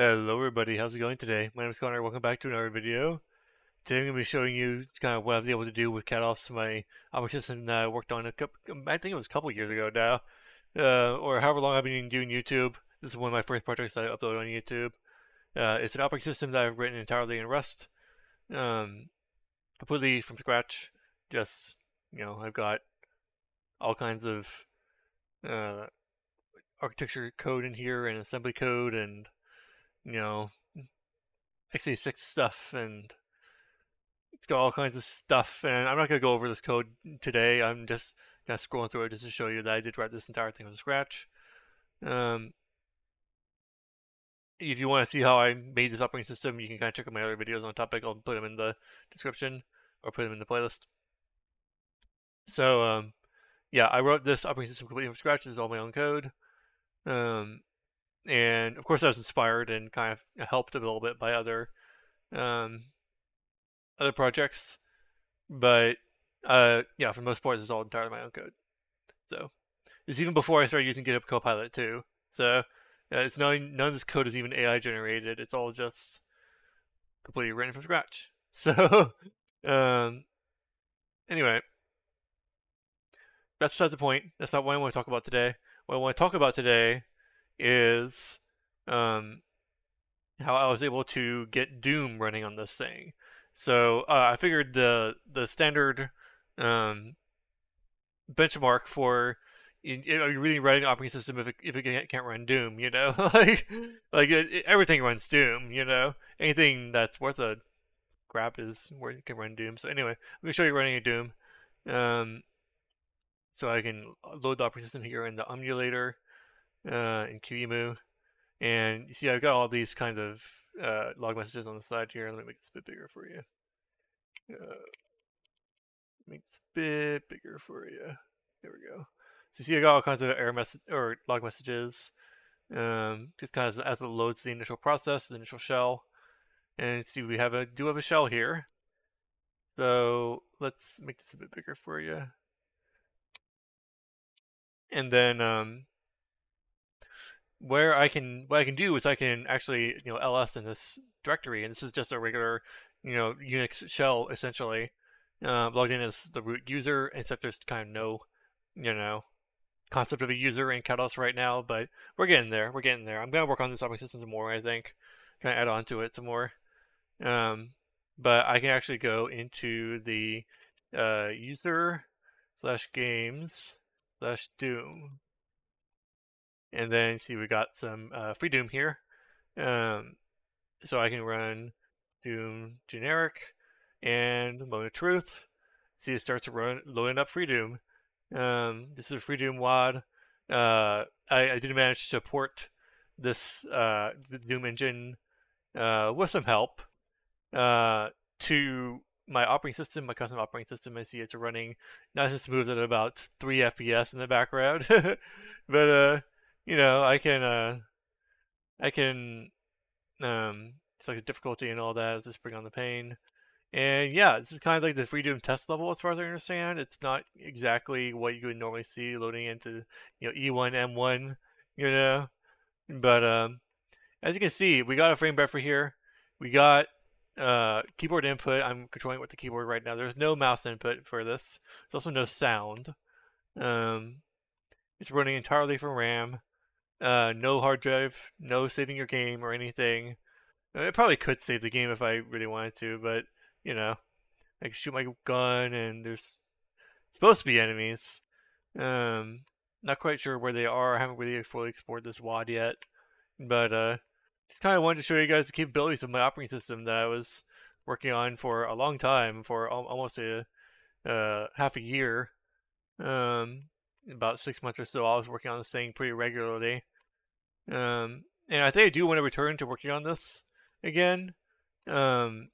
Hello everybody, how's it going today? My name is Connor, welcome back to another video. Today I'm going to be showing you kind of what I was able to do with k4dos, my system that I worked on a couple, I think it was a couple years ago now, uh, or however long I've been doing YouTube. This is one of my first projects that I uploaded on YouTube. Uh, it's an operating system that I've written entirely in Rust, um, completely from scratch. Just, you know, I've got all kinds of uh, architecture code in here and assembly code and you know, x86 stuff and it's got all kinds of stuff. And I'm not going to go over this code today. I'm just kind of scrolling through it just to show you that I did write this entire thing from scratch. Um, if you want to see how I made this operating system, you can kind of check out my other videos on the topic. I'll put them in the description or put them in the playlist. So, um, yeah, I wrote this operating system completely from scratch. This is all my own code. Um, and of course I was inspired and kind of helped a little bit by other um, other projects, but uh, yeah, for the most part, this is all entirely my own code. So it's even before I started using GitHub Copilot too. So uh, it's none none of this code is even AI generated. It's all just completely written from scratch. So um, anyway, that's besides the point. That's not what I want to talk about today. What I want to talk about today is um, how I was able to get Doom running on this thing. So uh, I figured the the standard um, benchmark for are you really running an operating system if it, if it can't run Doom? You know, like like it, it, everything runs Doom. You know, anything that's worth a grab is where it can run Doom. So anyway, I'm gonna show you running a Doom. Um, so I can load the operating system here in the emulator uh, in QEMU. And you see, I've got all these kinds of uh, log messages on the side here. Let me make this a bit bigger for you. Uh, make this a bit bigger for you. There we go. So you see, I got all kinds of error message or log messages. Um, just kind of as it loads the initial process, the initial shell. And see, we have a do have a shell here. So let's make this a bit bigger for you. And then um, where I can what I can do is I can actually you know ls in this directory, and this is just a regular you know Unix shell essentially uh, logged in as the root user, except there's kind of no you know concept of a user in k4dos right now, but we're getting there. We're getting there. I'm gonna work on this operating system some more. I think kind of add on to it some more. Um, but I can actually go into the uh, user slash games slash doom and then see we got some uh, Freedoom here. Um, so I can run Doom generic and moment of truth. See it starts to run loading up Freedoom. Um, this is a Freedoom WAD. Uh, I, I did manage to port this uh, Doom engine uh, with some help uh, to my operating system, my custom operating system. I see it's running nice and smooth at about 3 FPS in the background. but uh, you know, I can uh I can um select the difficulty and all that, just bring on the pain. And yeah, this is kind of like the Freedoom test level as far as I understand. It's not exactly what you would normally see loading into, you know, E1, M1, you know. But um as you can see, we got a frame buffer here. We got uh, keyboard input. I'm controlling it with the keyboard right now. There's no mouse input for this. There's also no sound. Um, it's running entirely from RAM. Uh, no hard drive, no saving your game or anything. Uh, it probably could save the game if I really wanted to, but you know, I can shoot my gun and there's supposed to be enemies. Um, not quite sure where they are. I haven't really fully explored this WAD yet, but uh, just kind of wanted to show you guys the capabilities of my operating system that I was working on for a long time, for al almost a uh, half a year. Um, about six months or so, I was working on this thing pretty regularly. Um, and I think I do want to return to working on this again. Um,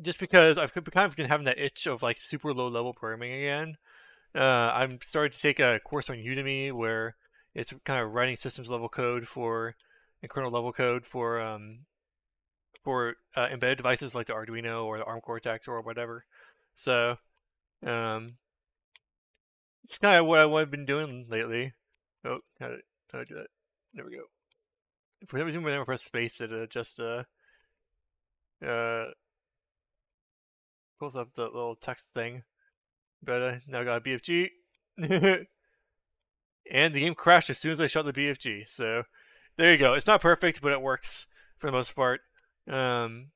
just because I've kind of been having that itch of like super low level programming again. Uh, I'm starting to take a course on Udemy where it's kind of writing systems level code for and kernel level code for um, for uh, embedded devices like the Arduino or the ARM Cortex or whatever. So um, it's kind of what I've been doing lately. Oh, how how did I do that? There we go. for some reason, whenever I press space, it uh, just uh, uh, pulls up the little text thing. But uh, now got a BFG. and the game crashed as soon as I shot the BFG. So there you go. It's not perfect, but it works for the most part. Um,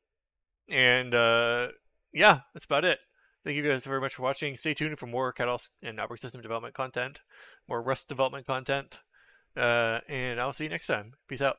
and uh, yeah, that's about it. Thank you guys very much for watching. Stay tuned for more Catalyst and operating system development content, more Rust development content, uh, and I'll see you next time. Peace out.